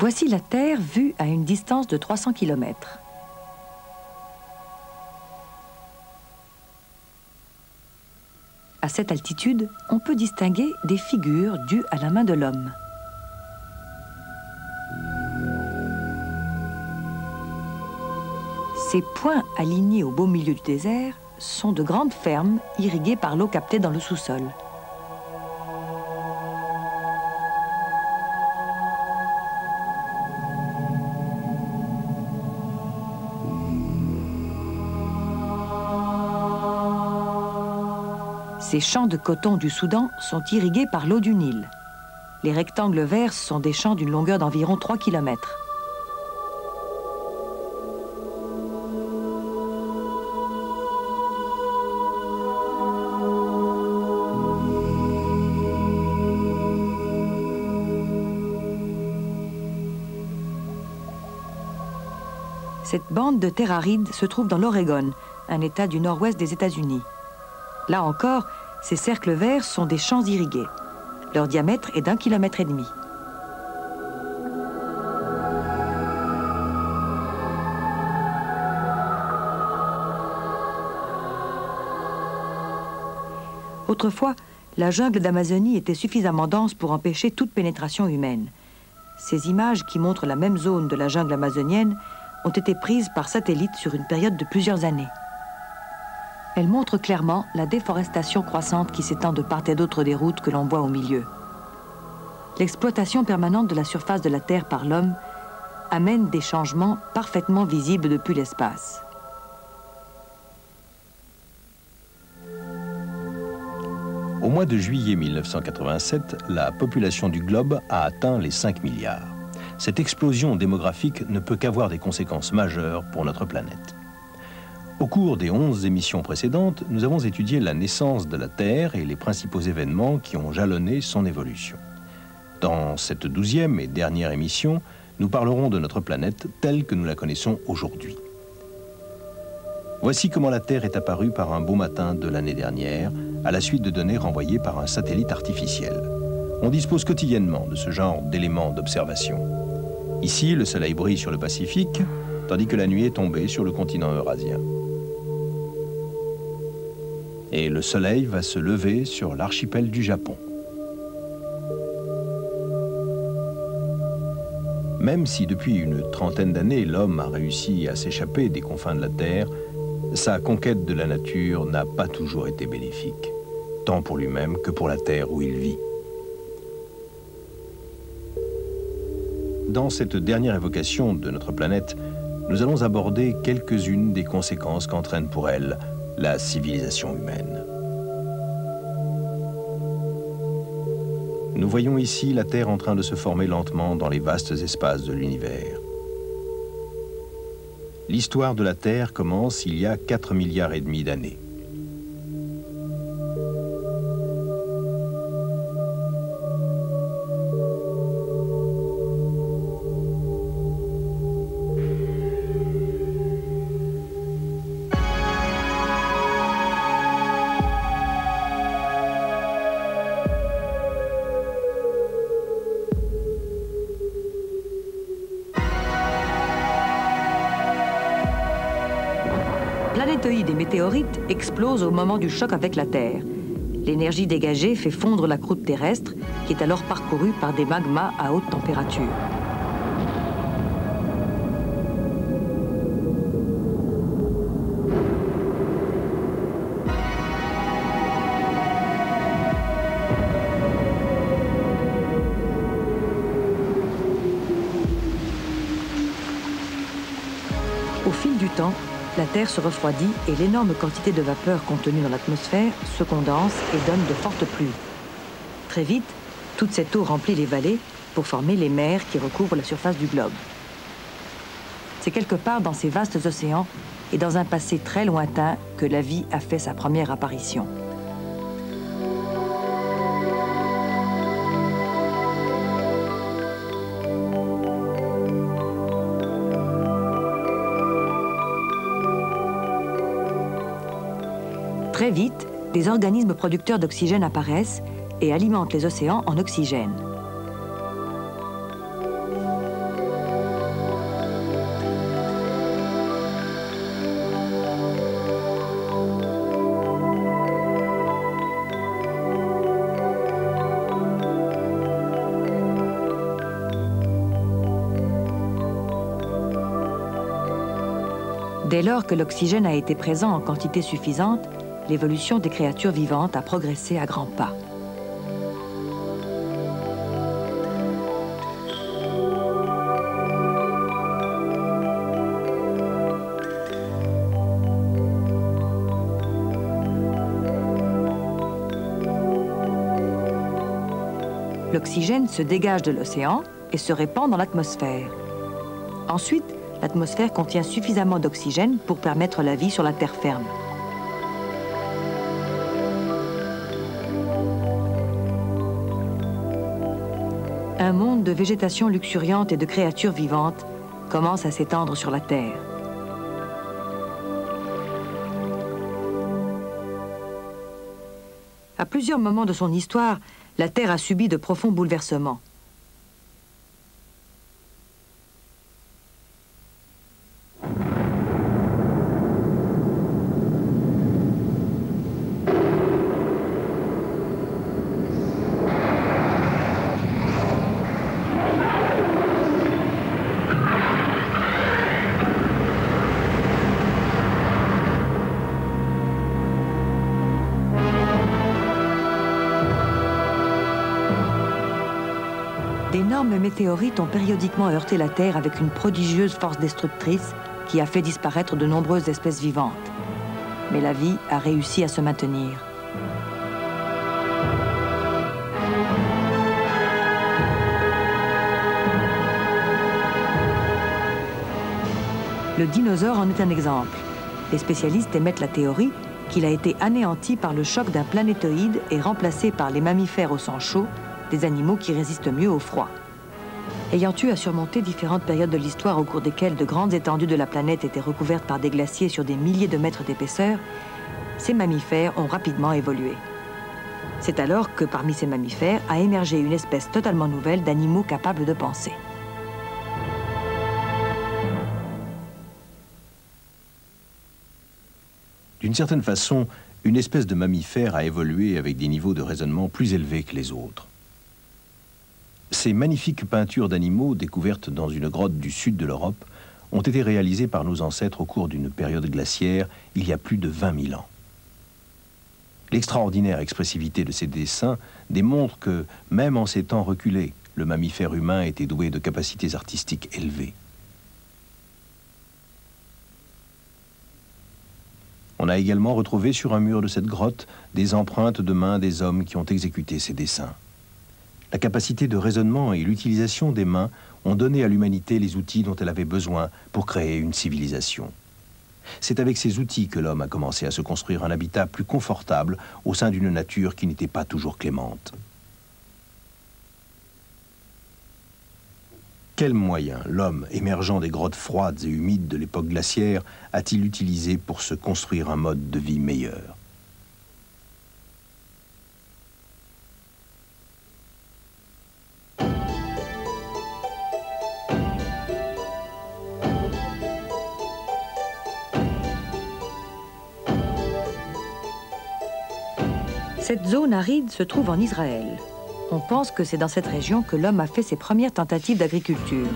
Voici la Terre vue à une distance de 300 km. À cette altitude, on peut distinguer des figures dues à la main de l'homme. Ces points alignés au beau milieu du désert sont de grandes fermes irriguées par l'eau captée dans le sous-sol. Ces champs de coton du Soudan sont irrigués par l'eau du Nil. Les rectangles verts sont des champs d'une longueur d'environ 3 km. Cette bande de terre aride se trouve dans l'Oregon, un État du nord-ouest des États-Unis. Là encore, ces cercles verts sont des champs irrigués. Leur diamètre est d'un kilomètre et demi. Autrefois, la jungle d'Amazonie était suffisamment dense pour empêcher toute pénétration humaine. Ces images qui montrent la même zone de la jungle amazonienne ont été prises par satellite sur une période de plusieurs années. Elle montre clairement la déforestation croissante qui s'étend de part et d'autre des routes que l'on voit au milieu. L'exploitation permanente de la surface de la Terre par l'homme amène des changements parfaitement visibles depuis l'espace. Au mois de juillet 1987, la population du globe a atteint les 5 milliards. Cette explosion démographique ne peut qu'avoir des conséquences majeures pour notre planète. Au cours des 11 émissions précédentes, nous avons étudié la naissance de la Terre et les principaux événements qui ont jalonné son évolution. Dans cette douzième et dernière émission, nous parlerons de notre planète telle que nous la connaissons aujourd'hui. Voici comment la Terre est apparue par un beau matin de l'année dernière, à la suite de données renvoyées par un satellite artificiel. On dispose quotidiennement de ce genre d'éléments d'observation. Ici, le soleil brille sur le Pacifique, tandis que la nuit est tombée sur le continent eurasien et le soleil va se lever sur l'archipel du Japon. Même si depuis une trentaine d'années l'homme a réussi à s'échapper des confins de la Terre, sa conquête de la nature n'a pas toujours été bénéfique, tant pour lui-même que pour la Terre où il vit. Dans cette dernière évocation de notre planète, nous allons aborder quelques-unes des conséquences qu'entraîne pour elle la civilisation humaine. Nous voyons ici la Terre en train de se former lentement dans les vastes espaces de l'univers. L'histoire de la Terre commence il y a 4 milliards et demi d'années. Météorites explosent au moment du choc avec la Terre. L'énergie dégagée fait fondre la croûte terrestre, qui est alors parcourue par des magmas à haute température. La Terre se refroidit et l'énorme quantité de vapeur contenue dans l'atmosphère se condense et donne de fortes pluies. Très vite, toute cette eau remplit les vallées pour former les mers qui recouvrent la surface du globe. C'est quelque part dans ces vastes océans et dans un passé très lointain que la vie a fait sa première apparition. Très vite, des organismes producteurs d'oxygène apparaissent et alimentent les océans en oxygène. Dès lors que l'oxygène a été présent en quantité suffisante, l'évolution des créatures vivantes a progressé à grands pas. L'oxygène se dégage de l'océan et se répand dans l'atmosphère. Ensuite, l'atmosphère contient suffisamment d'oxygène pour permettre la vie sur la terre ferme. Un monde de végétation luxuriante et de créatures vivantes commence à s'étendre sur la Terre. À plusieurs moments de son histoire, la Terre a subi de profonds bouleversements. Météorites ont périodiquement heurté la Terre avec une prodigieuse force destructrice qui a fait disparaître de nombreuses espèces vivantes. Mais la vie a réussi à se maintenir. Le dinosaure en est un exemple. Les spécialistes émettent la théorie qu'il a été anéanti par le choc d'un planétoïde et remplacé par les mammifères au sang chaud des animaux qui résistent mieux au froid. Ayant eu à surmonter différentes périodes de l'histoire au cours desquelles de grandes étendues de la planète étaient recouvertes par des glaciers sur des milliers de mètres d'épaisseur, ces mammifères ont rapidement évolué. C'est alors que parmi ces mammifères a émergé une espèce totalement nouvelle d'animaux capables de penser. D'une certaine façon, une espèce de mammifère a évolué avec des niveaux de raisonnement plus élevés que les autres. Ces magnifiques peintures d'animaux découvertes dans une grotte du sud de l'Europe ont été réalisées par nos ancêtres au cours d'une période glaciaire il y a plus de 20 000 ans. L'extraordinaire expressivité de ces dessins démontre que, même en ces temps reculés, le mammifère humain était doué de capacités artistiques élevées. On a également retrouvé sur un mur de cette grotte des empreintes de mains des hommes qui ont exécuté ces dessins. La capacité de raisonnement et l'utilisation des mains ont donné à l'humanité les outils dont elle avait besoin pour créer une civilisation. C'est avec ces outils que l'homme a commencé à se construire un habitat plus confortable au sein d'une nature qui n'était pas toujours clémente. Quels moyens l'homme, émergeant des grottes froides et humides de l'époque glaciaire, a-t-il utilisé pour se construire un mode de vie meilleur? Zone aride se trouve en Israël. On pense que c'est dans cette région que l'homme a fait ses premières tentatives d'agriculture.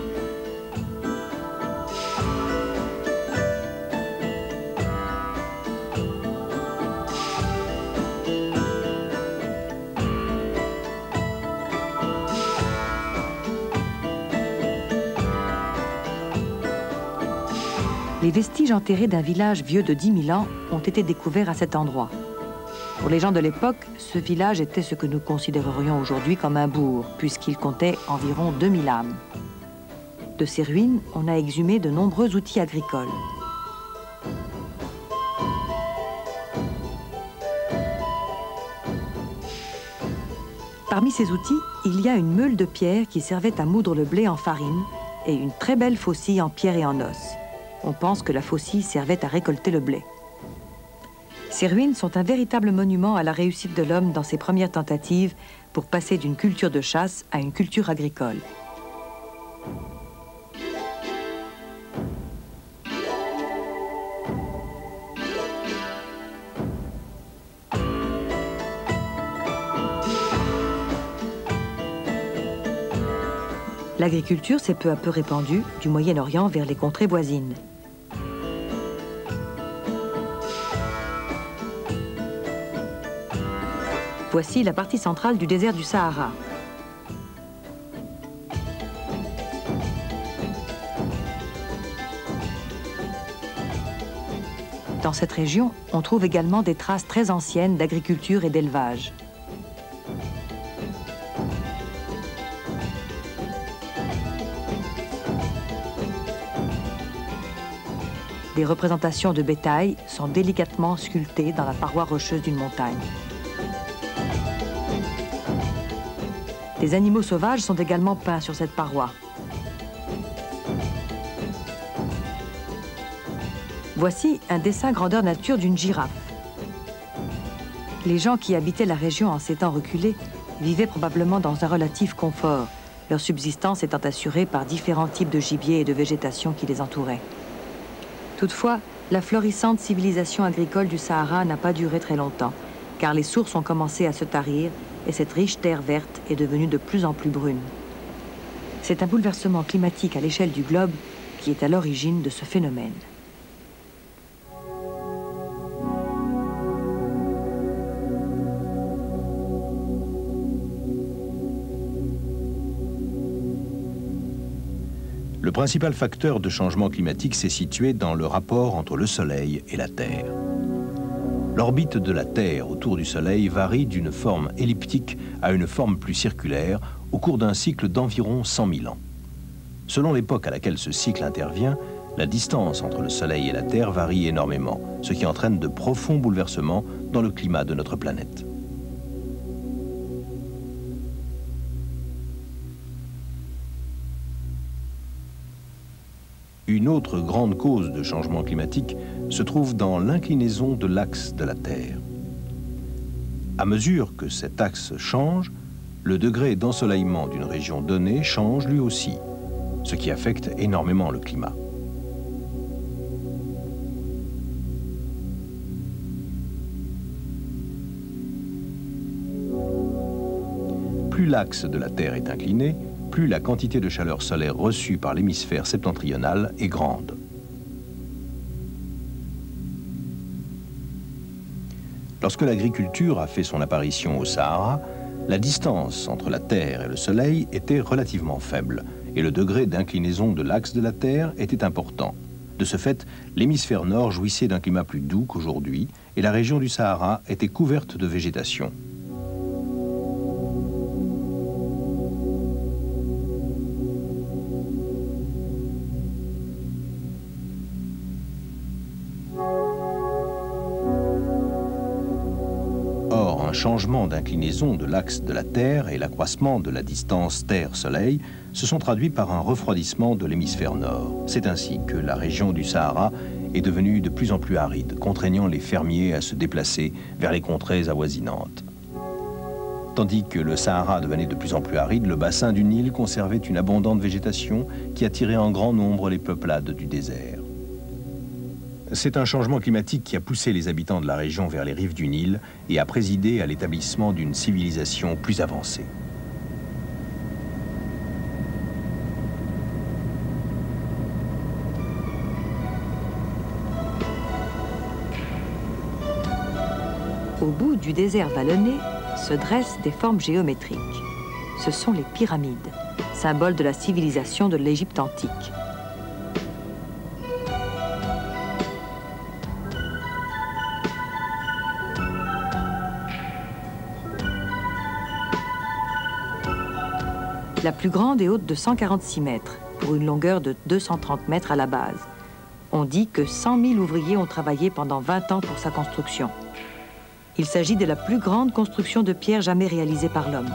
Les vestiges enterrés d'un village vieux de 10 000 ans ont été découverts à cet endroit. Pour les gens de l'époque, ce village était ce que nous considérerions aujourd'hui comme un bourg, puisqu'il comptait environ 2000 âmes. De ces ruines, on a exhumé de nombreux outils agricoles. Parmi ces outils, il y a une meule de pierre qui servait à moudre le blé en farine et une très belle faucille en pierre et en os. On pense que la faucille servait à récolter le blé. Ces ruines sont un véritable monument à la réussite de l'homme dans ses premières tentatives pour passer d'une culture de chasse à une culture agricole. L'agriculture s'est peu à peu répandue du Moyen-Orient vers les contrées voisines. Voici la partie centrale du désert du Sahara. Dans cette région, on trouve également des traces très anciennes d'agriculture et d'élevage. Des représentations de bétail sont délicatement sculptées dans la paroi rocheuse d'une montagne. Des animaux sauvages sont également peints sur cette paroi. Voici un dessin grandeur nature d'une girafe. Les gens qui habitaient la région en ces temps reculés vivaient probablement dans un relatif confort, leur subsistance étant assurée par différents types de gibier et de végétation qui les entouraient. Toutefois, la florissante civilisation agricole du Sahara n'a pas duré très longtemps, car les sources ont commencé à se tarir et cette riche terre verte est devenue de plus en plus brune. C'est un bouleversement climatique à l'échelle du globe qui est à l'origine de ce phénomène. Le principal facteur de changement climatique s'est situé dans le rapport entre le Soleil et la Terre. L'orbite de la Terre autour du Soleil varie d'une forme elliptique à une forme plus circulaire au cours d'un cycle d'environ 100 000 ans. Selon l'époque à laquelle ce cycle intervient, la distance entre le Soleil et la Terre varie énormément, ce qui entraîne de profonds bouleversements dans le climat de notre planète. Une autre grande cause de changement climatique se trouve dans l'inclinaison de l'axe de la Terre. À mesure que cet axe change, le degré d'ensoleillement d'une région donnée change lui aussi, ce qui affecte énormément le climat. Plus l'axe de la Terre est incliné, plus la quantité de chaleur solaire reçue par l'hémisphère septentrional est grande. Lorsque l'agriculture a fait son apparition au Sahara, la distance entre la Terre et le Soleil était relativement faible et le degré d'inclinaison de l'axe de la Terre était important. De ce fait, l'hémisphère nord jouissait d'un climat plus doux qu'aujourd'hui et la région du Sahara était couverte de végétation. De l'axe de la Terre et l'accroissement de la distance Terre-Soleil se sont traduits par un refroidissement de l'hémisphère nord. C'est ainsi que la région du Sahara est devenue de plus en plus aride, contraignant les fermiers à se déplacer vers les contrées avoisinantes. Tandis que le Sahara devenait de plus en plus aride, le bassin du Nil conservait une abondante végétation qui attirait en grand nombre les peuplades du désert. C'est un changement climatique qui a poussé les habitants de la région vers les rives du Nil et a présidé à l'établissement d'une civilisation plus avancée. Au bout du désert vallonné se dressent des formes géométriques. Ce sont les pyramides, symboles de la civilisation de l'Égypte antique. La plus grande est haute de 146 mètres, pour une longueur de 230 mètres à la base. On dit que 100 000 ouvriers ont travaillé pendant 20 ans pour sa construction. Il s'agit de la plus grande construction de pierre jamais réalisée par l'homme.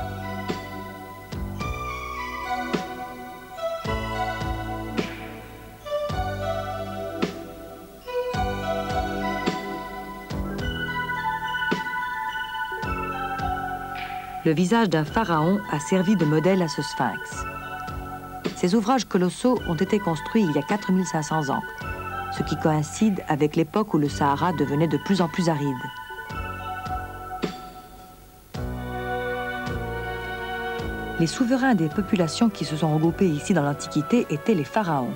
Le visage d'un pharaon a servi de modèle à ce sphinx. Ces ouvrages colossaux ont été construits il y a 4500 ans, ce qui coïncide avec l'époque où le Sahara devenait de plus en plus aride. Les souverains des populations qui se sont regroupées ici dans l'Antiquité étaient les pharaons.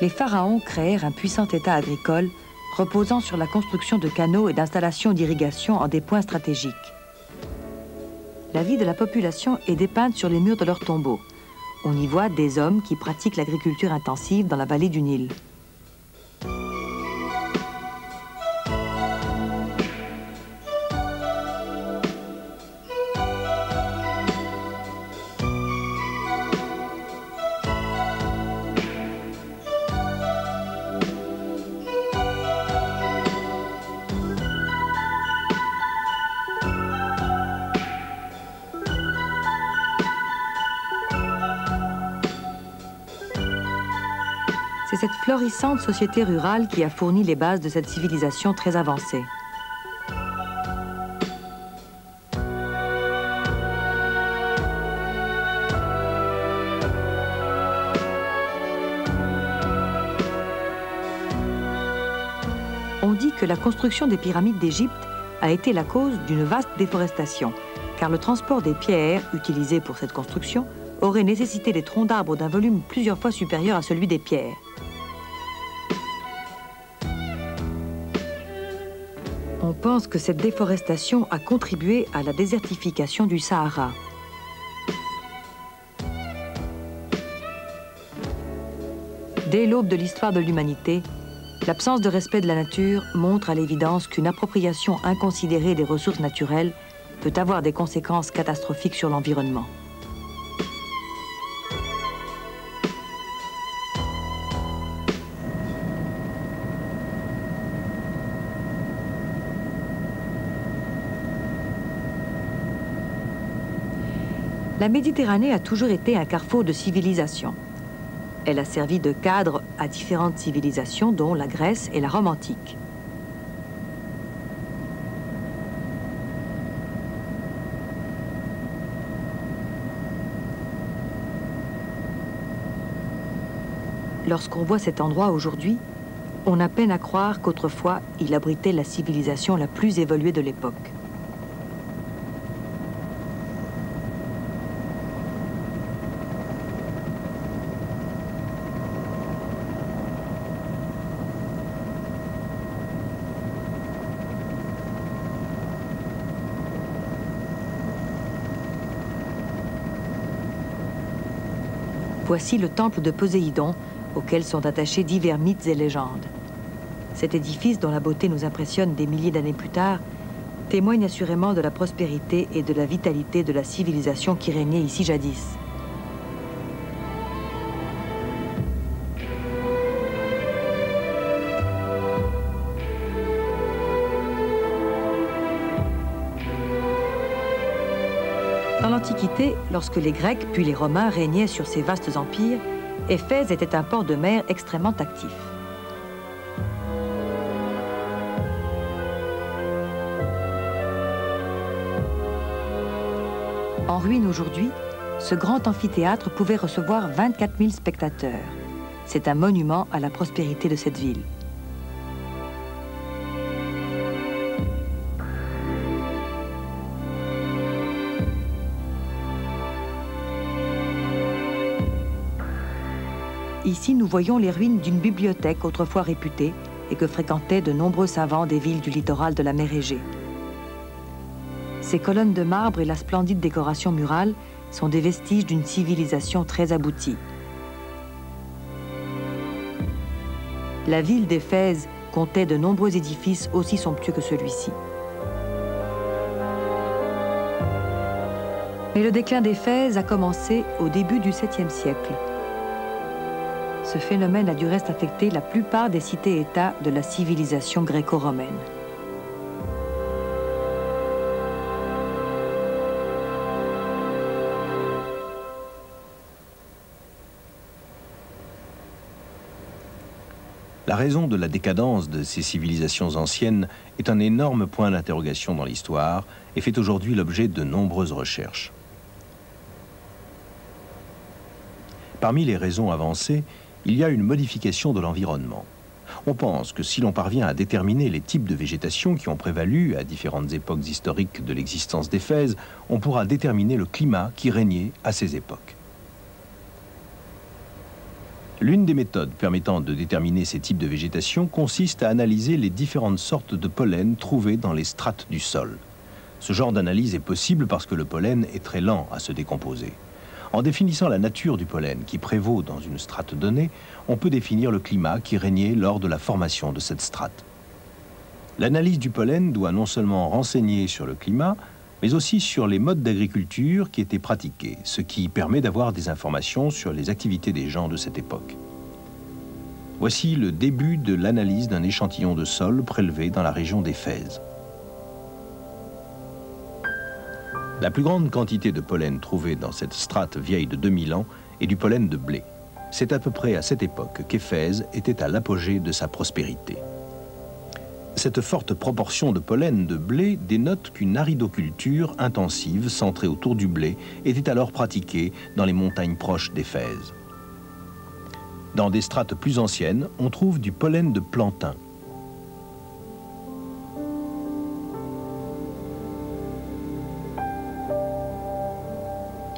Les pharaons créèrent un puissant État agricole reposant sur la construction de canaux et d'installations d'irrigation en des points stratégiques. La vie de la population est dépeinte sur les murs de leurs tombeaux. On y voit des hommes qui pratiquent l'agriculture intensive dans la vallée du Nil. Florissante société rurale qui a fourni les bases de cette civilisation très avancée. On dit que la construction des pyramides d'Égypte a été la cause d'une vaste déforestation, car le transport des pierres utilisées pour cette construction aurait nécessité des troncs d'arbres d'un volume plusieurs fois supérieur à celui des pierres. Pense que cette déforestation a contribué à la désertification du Sahara. Dès l'aube de l'histoire de l'humanité, l'absence de respect de la nature montre à l'évidence qu'une appropriation inconsidérée des ressources naturelles peut avoir des conséquences catastrophiques sur l'environnement. La Méditerranée a toujours été un carrefour de civilisation. Elle a servi de cadre à différentes civilisations, dont la Grèce et la Rome antique. Lorsqu'on voit cet endroit aujourd'hui, on a peine à croire qu'autrefois il abritait la civilisation la plus évoluée de l'époque. Voici le temple de Poséidon, auquel sont attachés divers mythes et légendes. Cet édifice, dont la beauté nous impressionne des milliers d'années plus tard, témoigne assurément de la prospérité et de la vitalité de la civilisation qui régnait ici jadis. l'Antiquité, lorsque les Grecs puis les Romains régnaient sur ces vastes empires, Éphèse était un port de mer extrêmement actif. En ruine aujourd'hui, ce grand amphithéâtre pouvait recevoir 24 000 spectateurs. C'est un monument à la prospérité de cette ville. Ici, nous voyons les ruines d'une bibliothèque autrefois réputée et que fréquentaient de nombreux savants des villes du littoral de la mer Égée. Ces colonnes de marbre et la splendide décoration murale sont des vestiges d'une civilisation très aboutie. La ville d'Éphèse comptait de nombreux édifices aussi somptueux que celui-ci. Mais le déclin d'Éphèse a commencé au début du 7e siècle. Ce phénomène a du reste affecté la plupart des cités-États de la civilisation gréco-romaine. La raison de la décadence de ces civilisations anciennes est un énorme point d'interrogation dans l'histoire et fait aujourd'hui l'objet de nombreuses recherches. Parmi les raisons avancées, il y a une modification de l'environnement. On pense que si l'on parvient à déterminer les types de végétation qui ont prévalu à différentes époques historiques de l'existence d'Éphèse, on pourra déterminer le climat qui régnait à ces époques. L'une des méthodes permettant de déterminer ces types de végétation consiste à analyser les différentes sortes de pollen trouvées dans les strates du sol. Ce genre d'analyse est possible parce que le pollen est très lent à se décomposer. En définissant la nature du pollen qui prévaut dans une strate donnée, on peut définir le climat qui régnait lors de la formation de cette strate. L'analyse du pollen doit non seulement renseigner sur le climat, mais aussi sur les modes d'agriculture qui étaient pratiqués, ce qui permet d'avoir des informations sur les activités des gens de cette époque. Voici le début de l'analyse d'un échantillon de sol prélevé dans la région d'Éphèse. La plus grande quantité de pollen trouvée dans cette strate vieille de 2000 ans est du pollen de blé. C'est à peu près à cette époque qu'Éphèse était à l'apogée de sa prospérité. Cette forte proportion de pollen de blé dénote qu'une aridoculture intensive centrée autour du blé était alors pratiquée dans les montagnes proches d'Éphèse. Dans des strates plus anciennes, on trouve du pollen de plantain.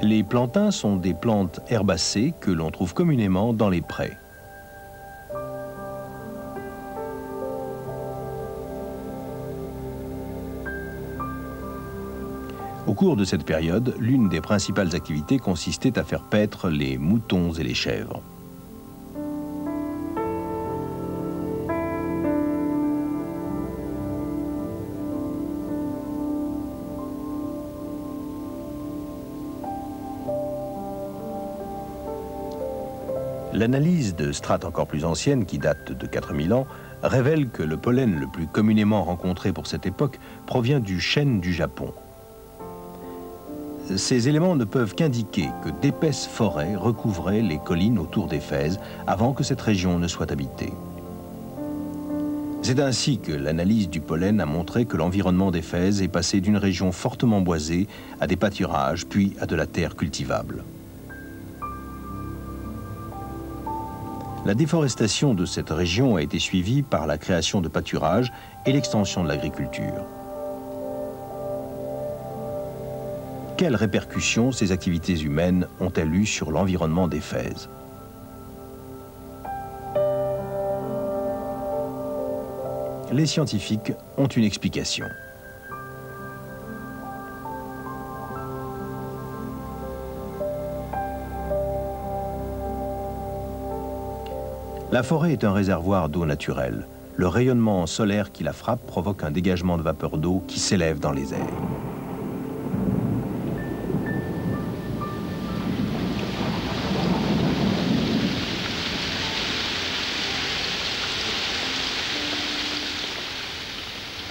Les plantains sont des plantes herbacées que l'on trouve communément dans les prés. Au cours de cette période, l'une des principales activités consistait à faire paître les moutons et les chèvres. L'analyse de strates encore plus anciennes, qui datent de 4000 ans, révèle que le pollen le plus communément rencontré pour cette époque provient du chêne du Japon. Ces éléments ne peuvent qu'indiquer que d'épaisses forêts recouvraient les collines autour d'Éphèse avant que cette région ne soit habitée. C'est ainsi que l'analyse du pollen a montré que l'environnement d'Éphèse est passé d'une région fortement boisée à des pâturages, puis à de la terre cultivable. La déforestation de cette région a été suivie par la création de pâturages et l'extension de l'agriculture. Quelles répercussions ces activités humaines ont-elles eues sur l'environnement d'Éphèse Les scientifiques ont une explication. La forêt est un réservoir d'eau naturelle. Le rayonnement solaire qui la frappe provoque un dégagement de vapeur d'eau qui s'élève dans les airs.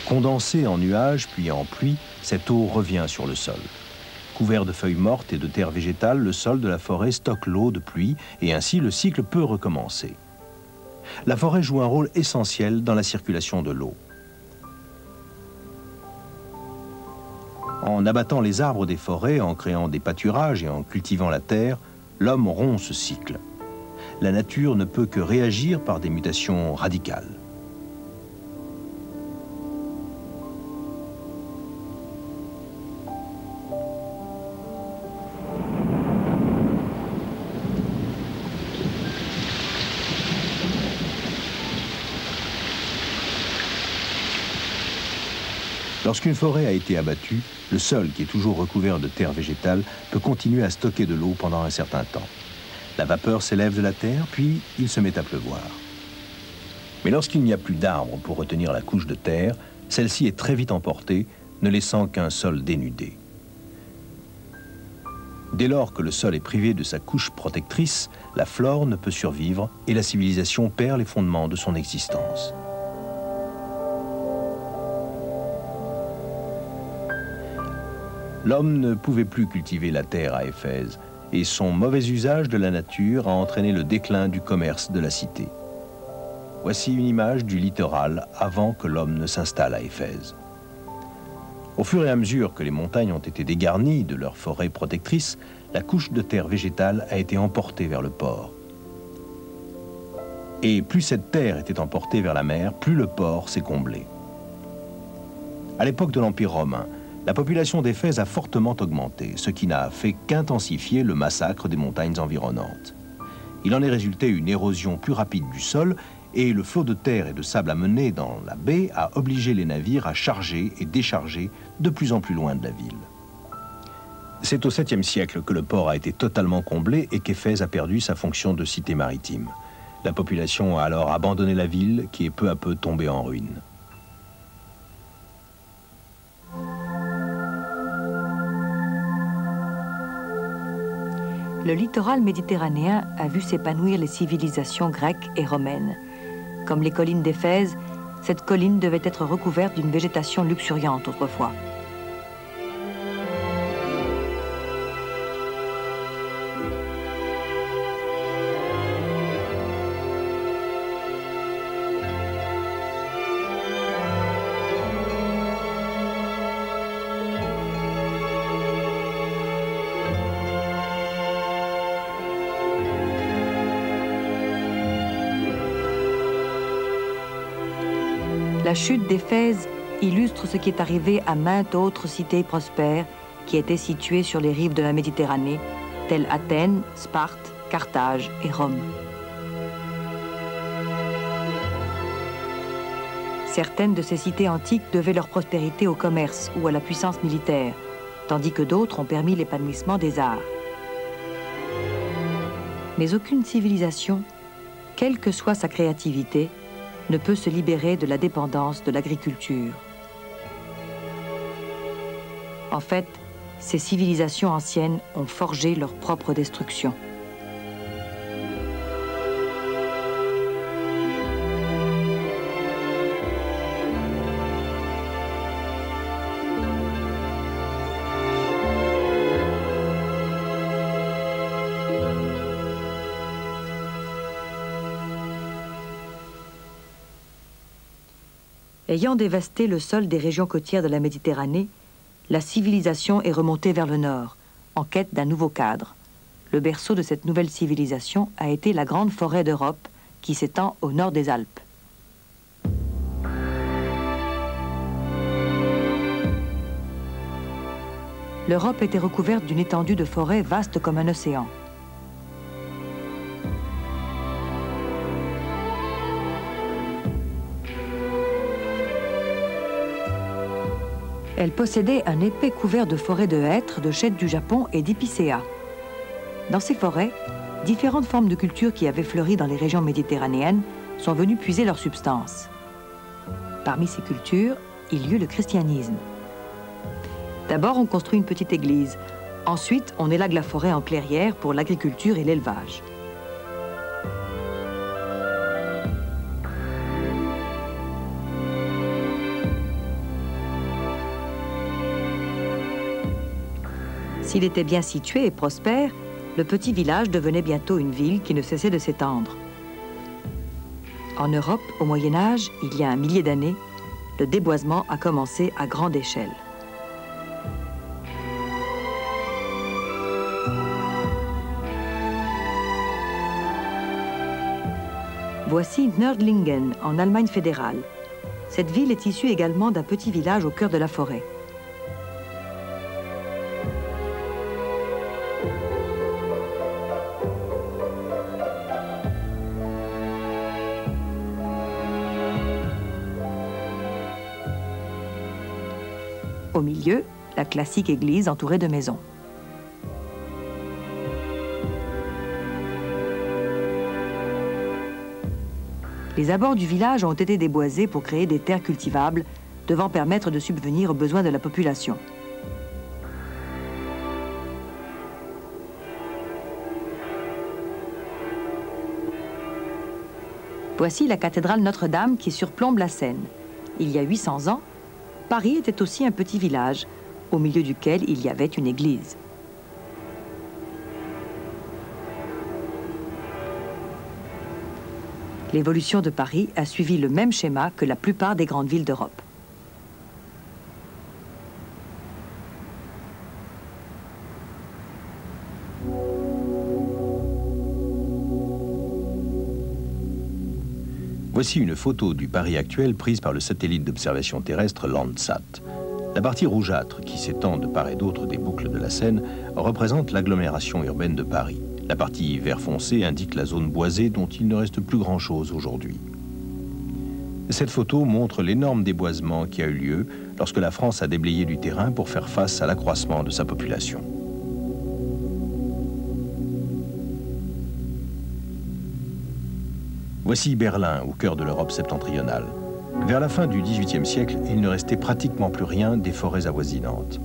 Condensée en nuages puis en pluie, cette eau revient sur le sol. Couvert de feuilles mortes et de terre végétale, le sol de la forêt stocke l'eau de pluie et ainsi le cycle peut recommencer la forêt joue un rôle essentiel dans la circulation de l'eau. En abattant les arbres des forêts, en créant des pâturages et en cultivant la terre, l'homme rompt ce cycle. La nature ne peut que réagir par des mutations radicales. Lorsqu'une forêt a été abattue, le sol, qui est toujours recouvert de terre végétale, peut continuer à stocker de l'eau pendant un certain temps. La vapeur s'élève de la terre, puis il se met à pleuvoir. Mais lorsqu'il n'y a plus d'arbres pour retenir la couche de terre, celle-ci est très vite emportée, ne laissant qu'un sol dénudé. Dès lors que le sol est privé de sa couche protectrice, la flore ne peut survivre et la civilisation perd les fondements de son existence. L'homme ne pouvait plus cultiver la terre à Éphèse, et son mauvais usage de la nature a entraîné le déclin du commerce de la cité. Voici une image du littoral avant que l'homme ne s'installe à Éphèse. Au fur et à mesure que les montagnes ont été dégarnies de leurs forêts protectrices, la couche de terre végétale a été emportée vers le port. Et plus cette terre était emportée vers la mer, plus le port s'est comblé. À l'époque de l'Empire romain, la population d'Éphèse a fortement augmenté, ce qui n'a fait qu'intensifier le massacre des montagnes environnantes. Il en est résulté une érosion plus rapide du sol et le flot de terre et de sable amené dans la baie a obligé les navires à charger et décharger de plus en plus loin de la ville. C'est au 7e siècle que le port a été totalement comblé et qu'Éphèse a perdu sa fonction de cité maritime. La population a alors abandonné la ville qui est peu à peu tombée en ruine. Le littoral méditerranéen a vu s'épanouir les civilisations grecques et romaines. Comme les collines d'Éphèse, cette colline devait être recouverte d'une végétation luxuriante autrefois. La chute d'Éphèse illustre ce qui est arrivé à maintes autres cités prospères qui étaient situées sur les rives de la Méditerranée, telles Athènes, Sparte, Carthage et Rome. Certaines de ces cités antiques devaient leur prospérité au commerce ou à la puissance militaire, tandis que d'autres ont permis l'épanouissement des arts. Mais aucune civilisation, quelle que soit sa créativité, ne peut se libérer de la dépendance de l'agriculture. En fait, ces civilisations anciennes ont forgé leur propre destruction. Ayant dévasté le sol des régions côtières de la Méditerranée, la civilisation est remontée vers le nord, en quête d'un nouveau cadre. Le berceau de cette nouvelle civilisation a été la grande forêt d'Europe qui s'étend au nord des Alpes. L'Europe était recouverte d'une étendue de forêt vaste comme un océan. Elle possédait un épais couvert de forêts de hêtres, de chênes du Japon et d'épicéas. Dans ces forêts, différentes formes de cultures qui avaient fleuri dans les régions méditerranéennes sont venues puiser leur substance. Parmi ces cultures, il y eut le christianisme. D'abord, on construit une petite église. Ensuite, on élague la forêt en clairière pour l'agriculture et l'élevage. S'il était bien situé et prospère, le petit village devenait bientôt une ville qui ne cessait de s'étendre. En Europe, au Moyen Âge, il y a un millier d'années, le déboisement a commencé à grande échelle. Voici Nördlingen, en Allemagne fédérale. Cette ville est issue également d'un petit village au cœur de la forêt. La classique église entourée de maisons. Les abords du village ont été déboisés pour créer des terres cultivables, devant permettre de subvenir aux besoins de la population. Voici la cathédrale Notre-Dame qui surplombe la Seine. Il y a 800 ans, Paris était aussi un petit village, au milieu duquel il y avait une église. L'évolution de Paris a suivi le même schéma que la plupart des grandes villes d'Europe. Voici une photo du Paris actuel prise par le satellite d'observation terrestre Landsat. La partie rougeâtre, qui s'étend de part et d'autre des boucles de la Seine, représente l'agglomération urbaine de Paris. La partie vert foncé indique la zone boisée dont il ne reste plus grand-chose aujourd'hui. Cette photo montre l'énorme déboisement qui a eu lieu lorsque la France a déblayé du terrain pour faire face à l'accroissement de sa population. Voici Berlin, au cœur de l'Europe septentrionale. Vers la fin du XVIIIe siècle, il ne restait pratiquement plus rien des forêts avoisinantes.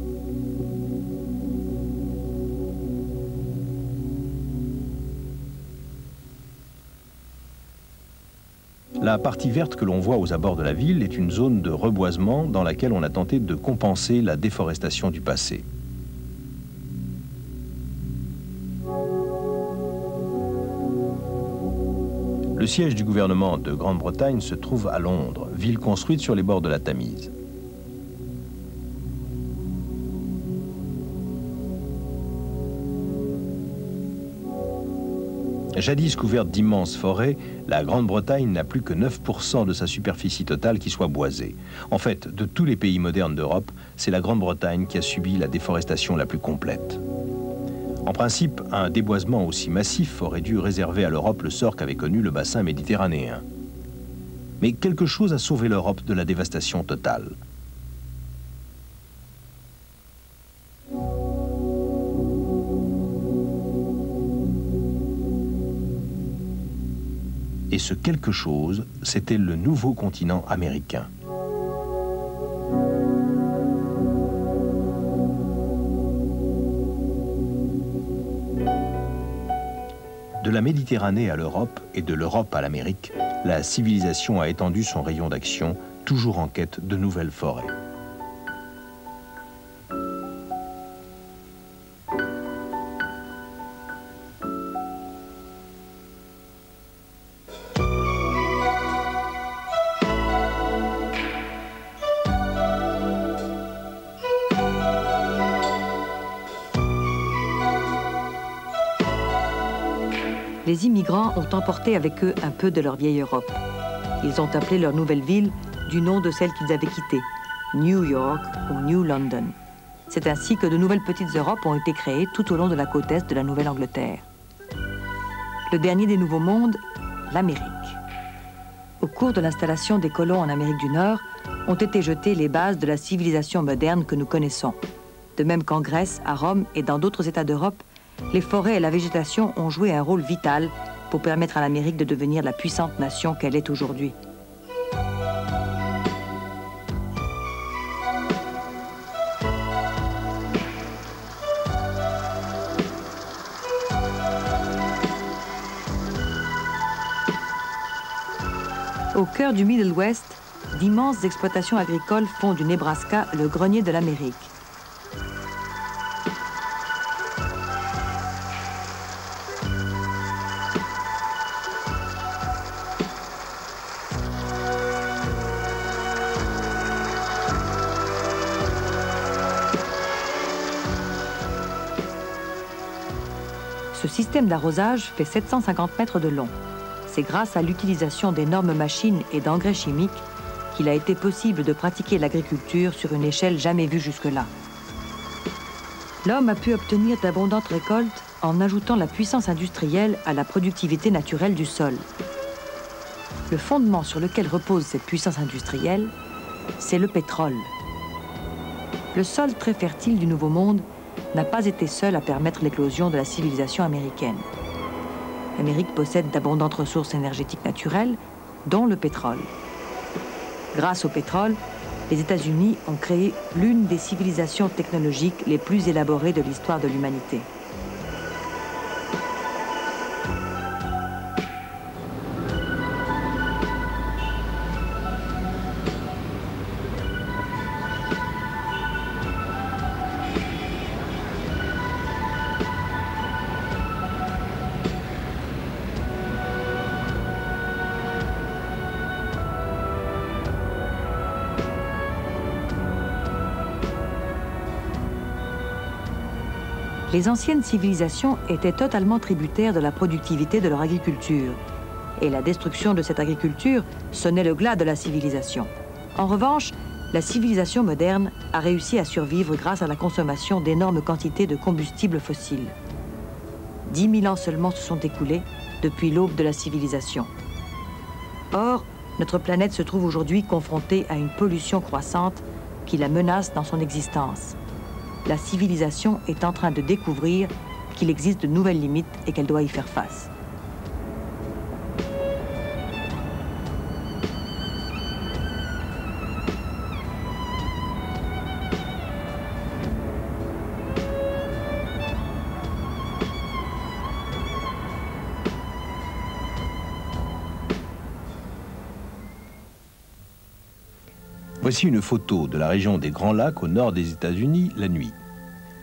La partie verte que l'on voit aux abords de la ville est une zone de reboisement dans laquelle on a tenté de compenser la déforestation du passé. Le siège du gouvernement de Grande-Bretagne se trouve à Londres, ville construite sur les bords de la Tamise. Jadis couverte d'immenses forêts, la Grande-Bretagne n'a plus que 9% de sa superficie totale qui soit boisée. En fait, de tous les pays modernes d'Europe, c'est la Grande-Bretagne qui a subi la déforestation la plus complète. En principe, un déboisement aussi massif aurait dû réserver à l'Europe le sort qu'avait connu le bassin méditerranéen. Mais quelque chose a sauvé l'Europe de la dévastation totale. Et ce quelque chose, c'était le nouveau continent américain. La Méditerranée à l'Europe et de l'Europe à l'Amérique, la civilisation a étendu son rayon d'action, toujours en quête de nouvelles forêts. Les immigrants ont emporté avec eux un peu de leur vieille Europe. Ils ont appelé leur nouvelle ville du nom de celle qu'ils avaient quittée, New York ou New London. C'est ainsi que de nouvelles petites Europes ont été créées tout au long de la côte est de la Nouvelle-Angleterre. Le dernier des nouveaux mondes, l'Amérique. Au cours de l'installation des colons en Amérique du Nord, ont été jetées les bases de la civilisation moderne que nous connaissons. De même qu'en Grèce, à Rome et dans d'autres États d'Europe, les forêts et la végétation ont joué un rôle vital pour permettre à l'Amérique de devenir la puissante nation qu'elle est aujourd'hui. Au cœur du Middle West, d'immenses exploitations agricoles font du Nebraska le grenier de l'Amérique. Système d'arrosage fait 750 mètres de long. C'est grâce à l'utilisation d'énormes machines et d'engrais chimiques qu'il a été possible de pratiquer l'agriculture sur une échelle jamais vue jusque-là. L'homme a pu obtenir d'abondantes récoltes en ajoutant la puissance industrielle à la productivité naturelle du sol. Le fondement sur lequel repose cette puissance industrielle, c'est le pétrole. Le sol très fertile du Nouveau Monde n'a pas été seul à permettre l'éclosion de la civilisation américaine. L'Amérique possède d'abondantes ressources énergétiques naturelles, dont le pétrole. Grâce au pétrole, les États-Unis ont créé l'une des civilisations technologiques les plus élaborées de l'histoire de l'humanité. Les anciennes civilisations étaient totalement tributaires de la productivité de leur agriculture. Et la destruction de cette agriculture sonnait le glas de la civilisation. En revanche, la civilisation moderne a réussi à survivre grâce à la consommation d'énormes quantités de combustibles fossiles. Dix mille ans seulement se sont écoulés depuis l'aube de la civilisation. Or, notre planète se trouve aujourd'hui confrontée à une pollution croissante qui la menace dans son existence. La civilisation est en train de découvrir qu'il existe de nouvelles limites et qu'elle doit y faire face. Voici une photo de la région des Grands Lacs au nord des États-Unis la nuit.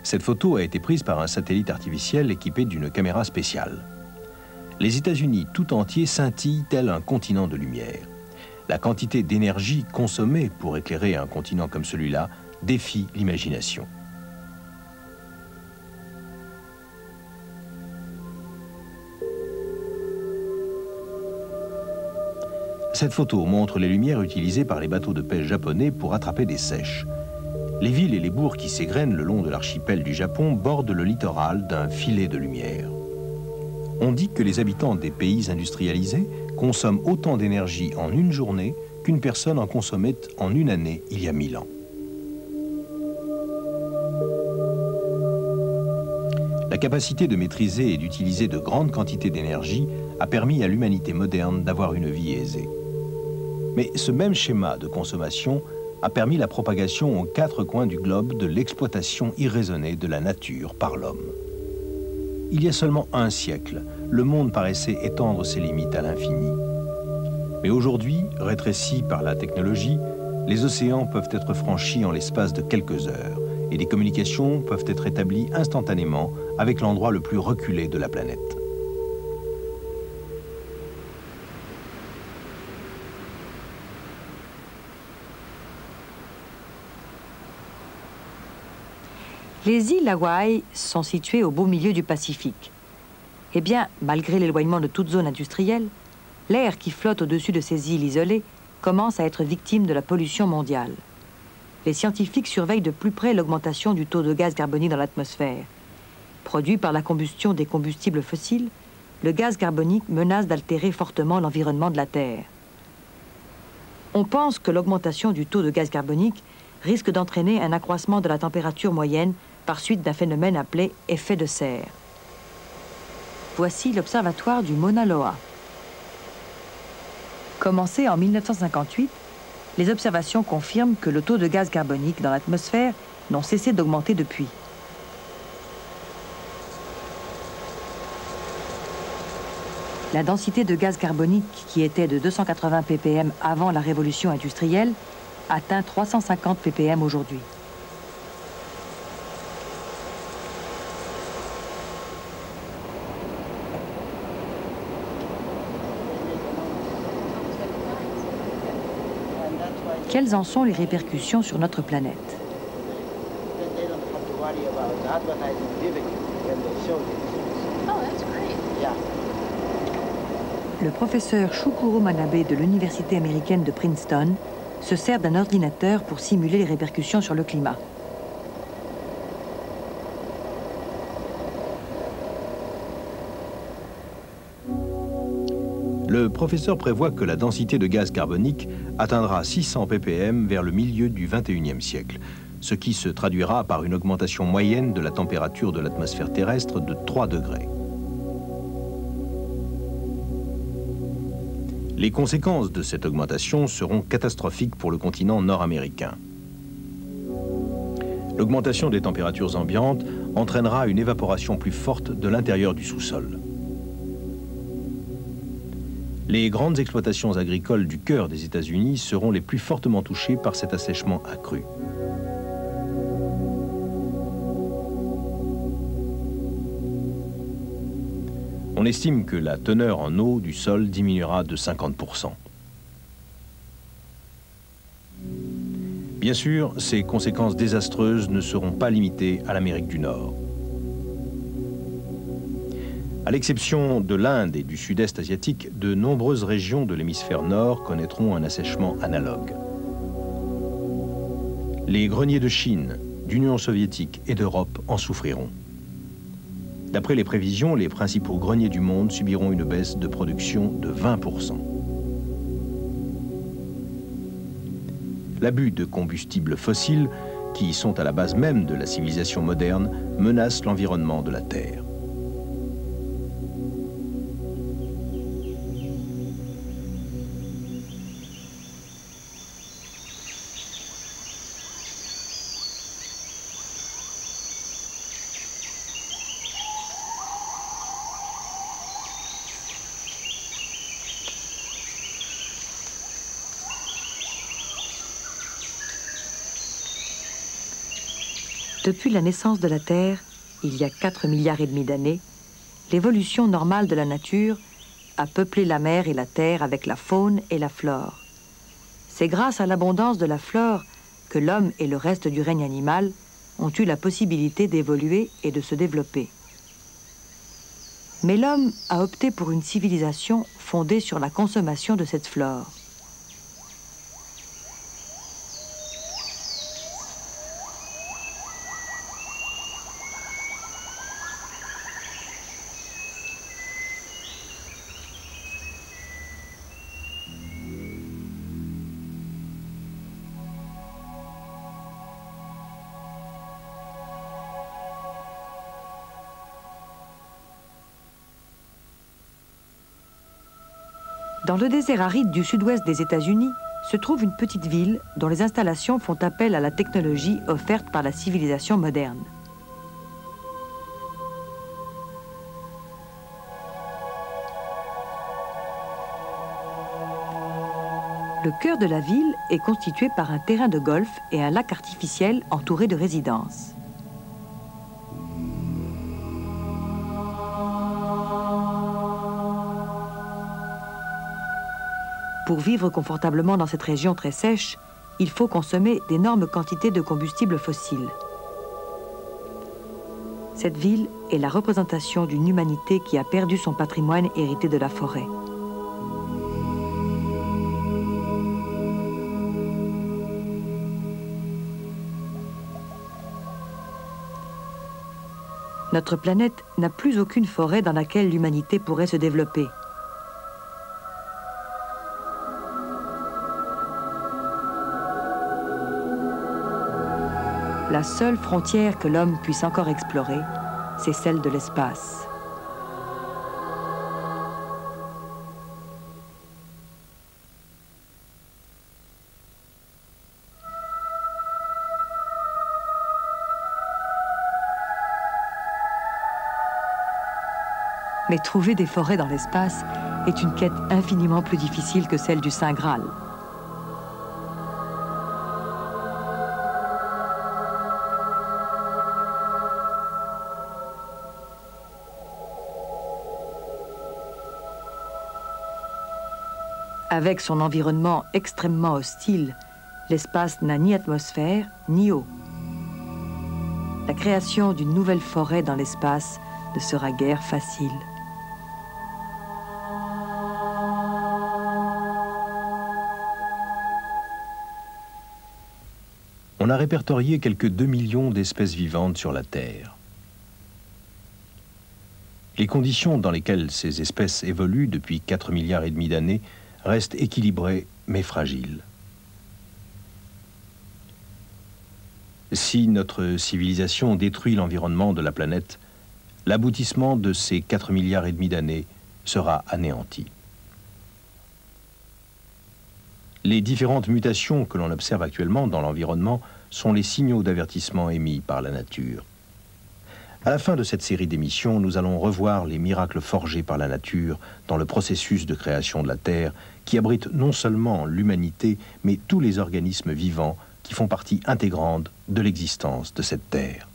Cette photo a été prise par un satellite artificiel équipé d'une caméra spéciale. Les États-Unis tout entiers scintillent tel un continent de lumière. La quantité d'énergie consommée pour éclairer un continent comme celui-là défie l'imagination. Cette photo montre les lumières utilisées par les bateaux de pêche japonais pour attraper des sèches. Les villes et les bourgs qui s'égrènent le long de l'archipel du Japon bordent le littoral d'un filet de lumière. On dit que les habitants des pays industrialisés consomment autant d'énergie en une journée qu'une personne en consommait en une année il y a mille ans. La capacité de maîtriser et d'utiliser de grandes quantités d'énergie a permis à l'humanité moderne d'avoir une vie aisée. Mais ce même schéma de consommation a permis la propagation aux quatre coins du globe de l'exploitation irraisonnée de la nature par l'homme. Il y a seulement un siècle, le monde paraissait étendre ses limites à l'infini. Mais aujourd'hui, rétrécis par la technologie, les océans peuvent être franchis en l'espace de quelques heures et des communications peuvent être établies instantanément avec l'endroit le plus reculé de la planète. Les îles Hawaï sont situées au beau milieu du Pacifique. Eh bien, malgré l'éloignement de toute zone industrielle, l'air qui flotte au-dessus de ces îles isolées commence à être victime de la pollution mondiale. Les scientifiques surveillent de plus près l'augmentation du taux de gaz carbonique dans l'atmosphère. Produit par la combustion des combustibles fossiles, le gaz carbonique menace d'altérer fortement l'environnement de la Terre. On pense que l'augmentation du taux de gaz carbonique risque d'entraîner un accroissement de la température moyenne par suite d'un phénomène appelé effet de serre. Voici l'observatoire du Mauna Loa. Commencé en 1958, les observations confirment que le taux de gaz carbonique dans l'atmosphère n'ont cessé d'augmenter depuis. La densité de gaz carbonique, qui était de 280 ppm avant la révolution industrielle, atteint 350 ppm aujourd'hui. Quelles en sont les répercussions sur notre planète? Le professeur Shukuro Manabe de l'Université américaine de Princeton se sert d'un ordinateur pour simuler les répercussions sur le climat. Professeur prévoit que la densité de gaz carbonique atteindra 600 ppm vers le milieu du 21e siècle, ce qui se traduira par une augmentation moyenne de la température de l'atmosphère terrestre de 3 degrés. Les conséquences de cette augmentation seront catastrophiques pour le continent nord-américain. L'augmentation des températures ambiantes entraînera une évaporation plus forte de l'intérieur du sous-sol. Les grandes exploitations agricoles du cœur des États-Unis seront les plus fortement touchées par cet assèchement accru. On estime que la teneur en eau du sol diminuera de 50%. Bien sûr, ces conséquences désastreuses ne seront pas limitées à l'Amérique du Nord. À l'exception de l'Inde et du sud-est asiatique, de nombreuses régions de l'hémisphère nord connaîtront un assèchement analogue. Les greniers de Chine, d'Union soviétique et d'Europe en souffriront. D'après les prévisions, les principaux greniers du monde subiront une baisse de production de 20%. L'abus de combustibles fossiles, qui sont à la base même de la civilisation moderne, menace l'environnement de la Terre. Depuis la naissance de la Terre, il y a 4 milliards et demi d'années, l'évolution normale de la nature a peuplé la mer et la terre avec la faune et la flore. C'est grâce à l'abondance de la flore que l'homme et le reste du règne animal ont eu la possibilité d'évoluer et de se développer. Mais l'homme a opté pour une civilisation fondée sur la consommation de cette flore. Dans le désert aride du sud-ouest des États-Unis se trouve une petite ville dont les installations font appel à la technologie offerte par la civilisation moderne. Le cœur de la ville est constitué par un terrain de golf et un lac artificiel entouré de résidences. Pour vivre confortablement dans cette région très sèche, il faut consommer d'énormes quantités de combustibles fossiles. Cette ville est la représentation d'une humanité qui a perdu son patrimoine hérité de la forêt. Notre planète n'a plus aucune forêt dans laquelle l'humanité pourrait se développer. La seule frontière que l'homme puisse encore explorer, c'est celle de l'espace. Mais trouver des forêts dans l'espace est une quête infiniment plus difficile que celle du Saint Graal. Avec son environnement extrêmement hostile, l'espace n'a ni atmosphère ni eau. La création d'une nouvelle forêt dans l'espace ne sera guère facile. On a répertorié quelques 2 millions d'espèces vivantes sur la Terre. Les conditions dans lesquelles ces espèces évoluent depuis 4 milliards et demi d'années reste équilibré mais fragile. Si notre civilisation détruit l'environnement de la planète, l'aboutissement de ces 4 milliards et demi d'années sera anéanti. Les différentes mutations que l'on observe actuellement dans l'environnement sont les signaux d'avertissement émis par la nature. À la fin de cette série d'émissions, nous allons revoir les miracles forgés par la nature dans le processus de création de la Terre, qui abrite non seulement l'humanité, mais tous les organismes vivants qui font partie intégrante de l'existence de cette Terre.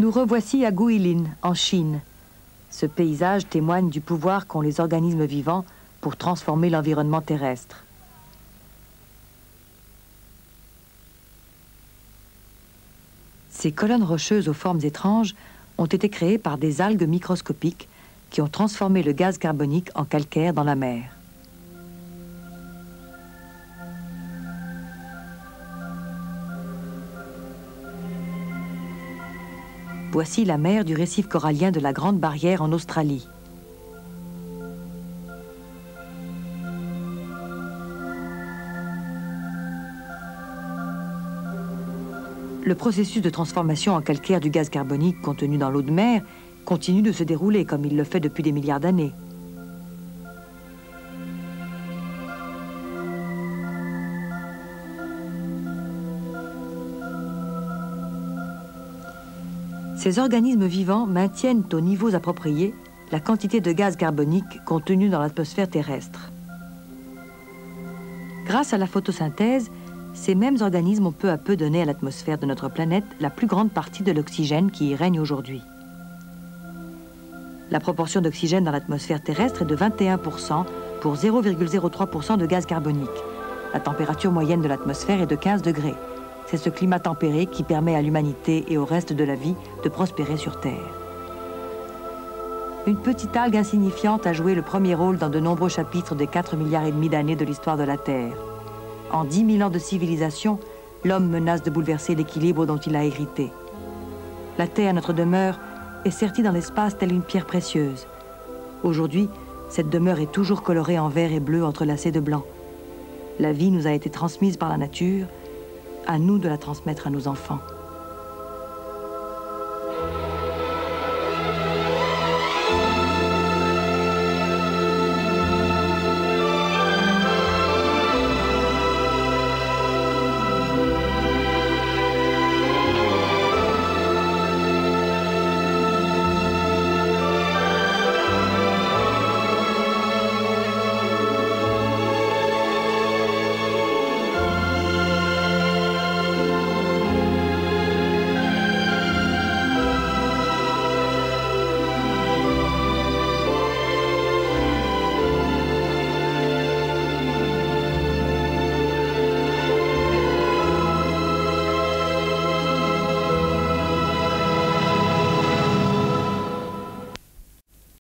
Nous revoici à Guilin, en Chine. Ce paysage témoigne du pouvoir qu'ont les organismes vivants pour transformer l'environnement terrestre. Ces colonnes rocheuses aux formes étranges ont été créées par des algues microscopiques qui ont transformé le gaz carbonique en calcaire dans la mer. Voici la mer du récif corallien de la Grande Barrière en Australie. Le processus de transformation en calcaire du gaz carbonique contenu dans l'eau de mer continue de se dérouler comme il le fait depuis des milliards d'années. Ces organismes vivants maintiennent aux niveaux appropriés la quantité de gaz carbonique contenue dans l'atmosphère terrestre. Grâce à la photosynthèse, ces mêmes organismes ont peu à peu donné à l'atmosphère de notre planète la plus grande partie de l'oxygène qui y règne aujourd'hui. La proportion d'oxygène dans l'atmosphère terrestre est de 21% pour 0,03% de gaz carbonique. La température moyenne de l'atmosphère est de 15 degrés. C'est ce climat tempéré qui permet à l'humanité et au reste de la vie de prospérer sur Terre. Une petite algue insignifiante a joué le premier rôle dans de nombreux chapitres des 4 milliards et demi d'années de l'histoire de la Terre. En 10 000 ans de civilisation, l'homme menace de bouleverser l'équilibre dont il a hérité. La Terre, notre demeure, est sertie dans l'espace telle une pierre précieuse. Aujourd'hui, cette demeure est toujours colorée en vert et bleu entrelacée de blanc. La vie nous a été transmise par la nature, à nous de la transmettre à nos enfants.